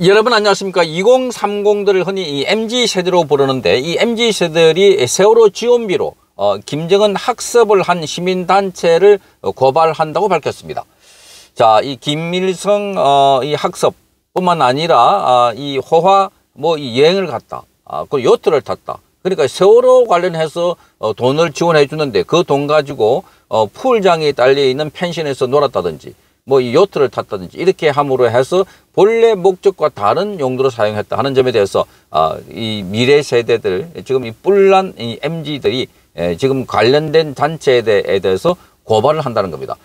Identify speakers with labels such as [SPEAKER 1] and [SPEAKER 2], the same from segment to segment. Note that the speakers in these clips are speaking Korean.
[SPEAKER 1] 여러분 안녕하십니까 2030들을 흔히 이 MZ세대로 부르는데 이 MZ세대들이 세월호 지원비로 어, 김정은 학습을 한 시민단체를 고발한다고 밝혔습니다. 자, 이 김일성 어, 이 학습뿐만 아니라 아, 이 호화 뭐 이 여행을 갔다. 아, 그 요트를 탔다. 그러니까 세월호 관련해서 어, 돈을 지원해 주는데 그 돈 가지고 어, 풀장에 딸려 있는 펜션에서 놀았다든지 뭐 이 요트를 탔다든지 이렇게 함으로 해서 본래 목적과 다른 용도로 사용했다 하는 점에 대해서 아, 이 미래 세대들 지금 이 뿔난 이 MZ들이 에, 지금 관련된 단체에 대해서 고발을 한다는 겁니다.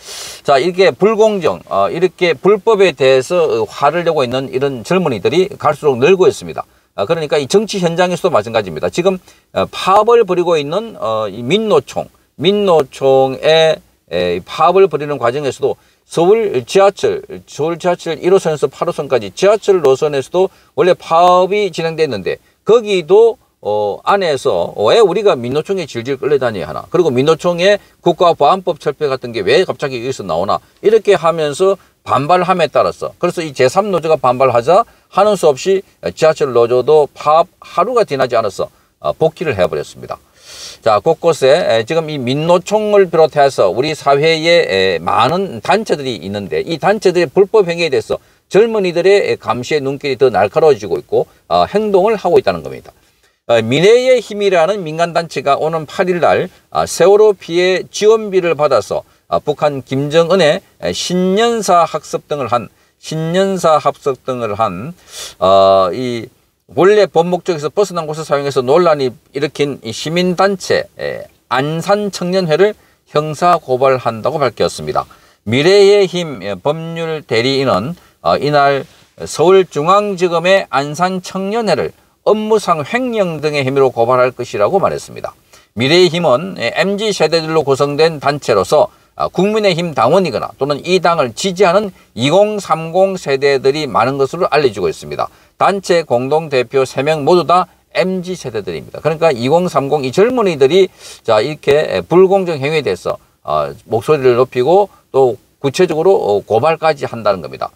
[SPEAKER 1] 자, 이렇게 불공정, 어, 이렇게 불법에 대해서 화를 내고 있는 이런 젊은이들이 갈수록 늘고 있습니다. 아, 그러니까 이 정치 현장에서도 마찬가지입니다. 지금 어, 파업을 벌이고 있는 어, 이 민노총, 민노총의 에, 파업을 벌이는 과정에서도 서울 지하철, 서울 지하철 1호선에서 8호선까지 지하철 노선에서도 원래 파업이 진행됐는데 거기도 어, 안에서 왜 우리가 민노총에 질질 끌려다녀야 하나. 그리고 민노총의 국가보안법 철폐 같은 게 왜 갑자기 여기서 나오나. 이렇게 하면서 반발함에 따라서. 그래서 이 제3노조가 반발하자 하는 수 없이 지하철 노조도 파업 하루가 지나지 않아서 어, 복귀를 해버렸습니다. 자, 곳곳에 지금 이 민노총을 비롯해서 우리 사회에 많은 단체들이 있는데 이 단체들의 불법 행위에 대해서 젊은이들의 감시의 눈길이 더 날카로워지고 있고 어, 행동을 하고 있다는 겁니다. 어, 미래의 힘이라는 민간단체가 오는 8일 날 어, 세월호 피해 지원비를 받아서 북한 김정은의 신년사 학습 등을 한 신년사 학습 등을 한이 원래 본 목적에서 벗어난 곳을 사용해서 논란이 일으킨 시민단체 안산청년회를 형사고발한다고 밝혔습니다. 미래의 힘 법률 대리인은 어, 이날 서울중앙지검의 안산청년회를 업무상 횡령 등의 혐의로 고발할 것이라고 말했습니다. 미래의 힘은 MZ세대들로 구성된 단체로서 어, 국민의힘 당원이거나 또는 이 당을 지지하는 2030 세대들이 많은 것으로 알려지고 있습니다. 단체 공동대표 3명 모두 다 MZ 세대들입니다. 그러니까 2030 이 젊은이들이 자 이렇게 불공정 행위에 대해서 어, 목소리를 높이고 또 구체적으로 어, 고발까지 한다는 겁니다.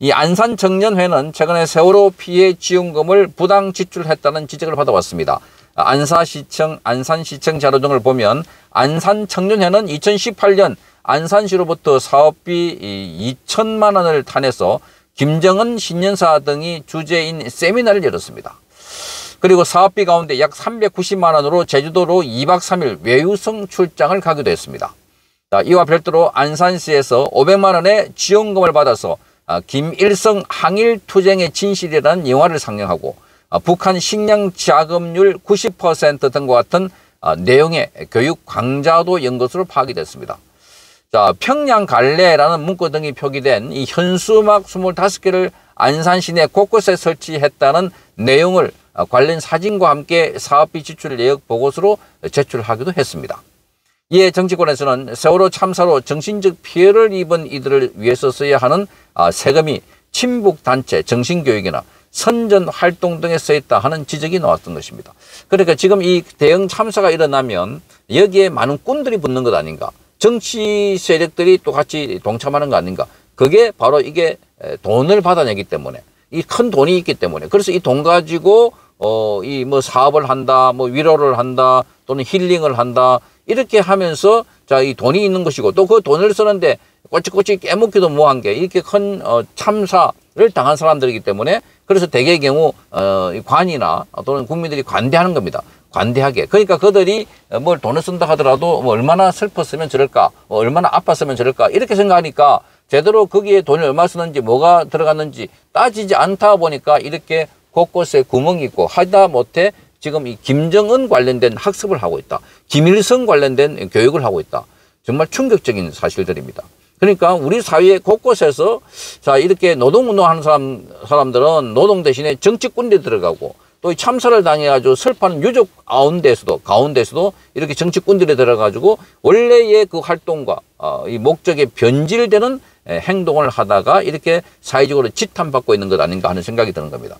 [SPEAKER 1] 이 안산 청년회는 최근에 세월호 피해 지원금을 부당 지출했다는 지적을 받아왔습니다. 안사시청, 안산시청 자료 등을 보면 안산 청년회는 2018년 안산시로부터 사업비 2천만 원을 탄해서 김정은 신년사 등이 주재인 세미나를 열었습니다. 그리고 사업비 가운데 약 390만 원으로 제주도로 2박 3일 외유성 출장을 가기도 했습니다. 자, 이와 별도로 안산시에서 500만 원의 지원금을 받아서 아, 김일성 항일투쟁의 진실이라는 영화를 상영하고 아, 북한 식량 자금률 90% 등과 같은 아, 내용의 교육 강좌도 연 것으로 파악이 됐습니다. 자, 평양 갈래라는 문구 등이 표기된 이 현수막 25개를 안산 시내 곳곳에 설치했다는 내용을 관련 사진과 함께 사업비 지출 내역 보고서로 제출하기도 했습니다. 이에 정치권에서는 세월호 참사로 정신적 피해를 입은 이들을 위해서 써야 하는 아, 세금이 친북단체 정신교육이나 선전 활동 등에 쓰였다 하는 지적이 나왔던 것입니다. 그러니까 지금 이 대형 참사가 일어나면 여기에 많은 꾼들이 붙는 것 아닌가. 정치 세력들이 또 같이 동참하는 거 아닌가. 그게 바로 이게 돈을 받아내기 때문에 이 큰 돈이 있기 때문에 그래서 이 돈 가지고 어 이 뭐 사업을 한다 뭐 위로를 한다 또는 힐링을 한다 이렇게 하면서 자 이 돈이 있는 것이고 또 그 돈을 쓰는데 꼬치꼬치 깨먹기도 뭐한 게 이렇게 큰 어, 참사를 당한 사람들이기 때문에 그래서 대개의 경우 어, 관이나 또는 국민들이 관대하는 겁니다. 관대하게. 그러니까 그들이 뭘 돈을 쓴다 하더라도 뭐 얼마나 슬펐으면 저럴까, 뭐 얼마나 아팠으면 저럴까, 이렇게 생각하니까 제대로 거기에 돈을 얼마 쓰는지 뭐가 들어갔는지 따지지 않다 보니까 이렇게 곳곳에 구멍이 있고 하다 못해 지금 이 김정은 관련된 학습을 하고 있다. 김일성 관련된 교육을 하고 있다. 정말 충격적인 사실들입니다. 그러니까 우리 사회 곳곳에서 자 이렇게 노동운동하는 사람 사람들은 노동 대신에 정치꾼들이 들어가고 또 참사를 당해가지고 슬퍼하는 유족 가운데서도 가운데서도 이렇게 정치꾼들이 들어가지고 원래의 그 활동과 어, 이 목적에 변질되는 행동을 하다가 이렇게 사회적으로 지탄받고 있는 것 아닌가 하는 생각이 드는 겁니다.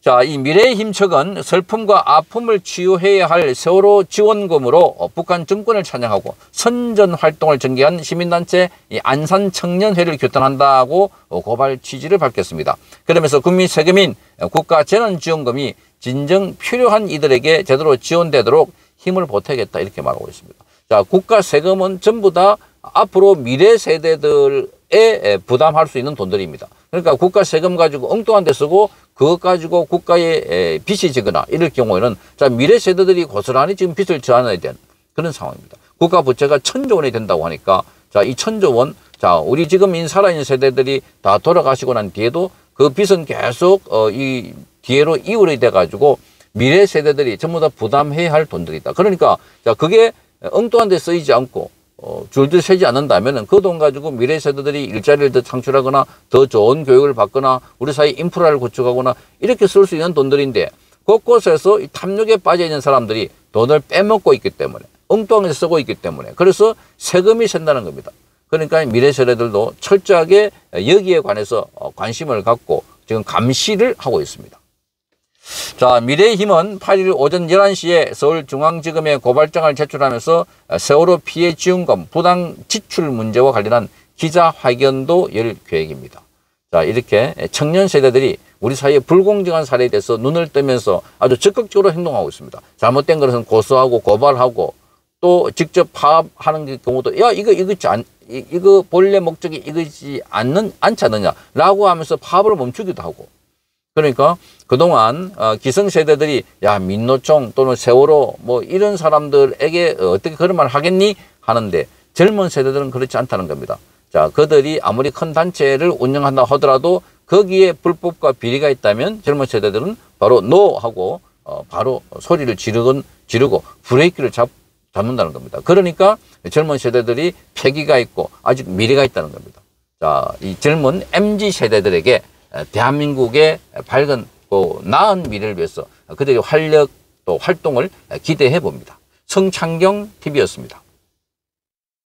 [SPEAKER 1] 자, 이 미래의 힘척은 슬픔과 아픔을 치유해야 할 세월호 지원금으로 어, 북한 정권을 찬양하고 선전 활동을 전개한 시민단체 이 안산 청년회를 규탄한다고 어, 고발 취지를 밝혔습니다. 그러면서 국민 세금인 국가 재난지원금이 진정 필요한 이들에게 제대로 지원되도록 힘을 보태겠다 이렇게 말하고 있습니다. 자, 국가 세금은 전부 다 앞으로 미래 세대들에 부담할 수 있는 돈들입니다. 그러니까 국가 세금 가지고 엉뚱한 데 쓰고 그것 가지고 국가에 빚이 지거나 이럴 경우에는 자 미래 세대들이 고스란히 지금 빚을 져안아야 되는 그런 상황입니다. 국가 부채가 천조 원이 된다고 하니까 자 이 천조 원, 자 우리 지금 인 살아있는 세대들이 다 돌아가시고 난 뒤에도 그 빚은 계속 어, 이 뒤로 이월이 돼가지고 미래 세대들이 전부 다 부담해야 할 돈들이다. 그러니까 자 그게 엉뚱한 데 쓰이지 않고 어, 줄줄 세지 않는다면 그 돈 가지고 미래 세대들이 일자리를 더 창출하거나 더 좋은 교육을 받거나 우리 사회 인프라를 구축하거나 이렇게 쓸 수 있는 돈들인데 곳곳에서 이 탐욕에 빠져 있는 사람들이 돈을 빼먹고 있기 때문에 엉뚱하게 쓰고 있기 때문에 그래서 세금이 샌다는 겁니다. 그러니까 미래 세대들도 철저하게 여기에 관해서 어, 관심을 갖고 지금 감시를 하고 있습니다. 자, 미래의 힘은 8일 오전 11시에 서울중앙지검에 고발장을 제출하면서 세월호 피해 지원금 부당 지출 문제와 관련한 기자회견도 열 계획입니다. 자, 이렇게 청년 세대들이 우리 사회의 불공정한 사례에 대해서 눈을 뜨면서 아주 적극적으로 행동하고 있습니다. 잘못된 것은 고소하고 고발하고 또 직접 파업하는 경우도 야, 이거, 이거, 안, 이거 본래 목적이 이거지 않는, 않지 않느냐라고 하면서 파업을 멈추기도 하고 그러니까 그동안 어, 기성세대들이 야 민노총 또는 세월호 뭐 이런 사람들에게 어떻게 그런 말 하겠니 하는데 젊은 세대들은 그렇지 않다는 겁니다. 자 그들이 아무리 큰 단체를 운영한다 하더라도 거기에 불법과 비리가 있다면 젊은 세대들은 바로 노 하고 어, 바로 소리를 지르건 지르고 브레이크를 잡, 잡는다는 겁니다. 그러니까 젊은 세대들이 패기가 있고 아직 미래가 있다는 겁니다. 자, 이 젊은 MZ 세대들에게 대한민국의 밝은 또 나은 미래를 위해서 그들의 활력 또 활동을 기대해 봅니다. 성창경 TV였습니다.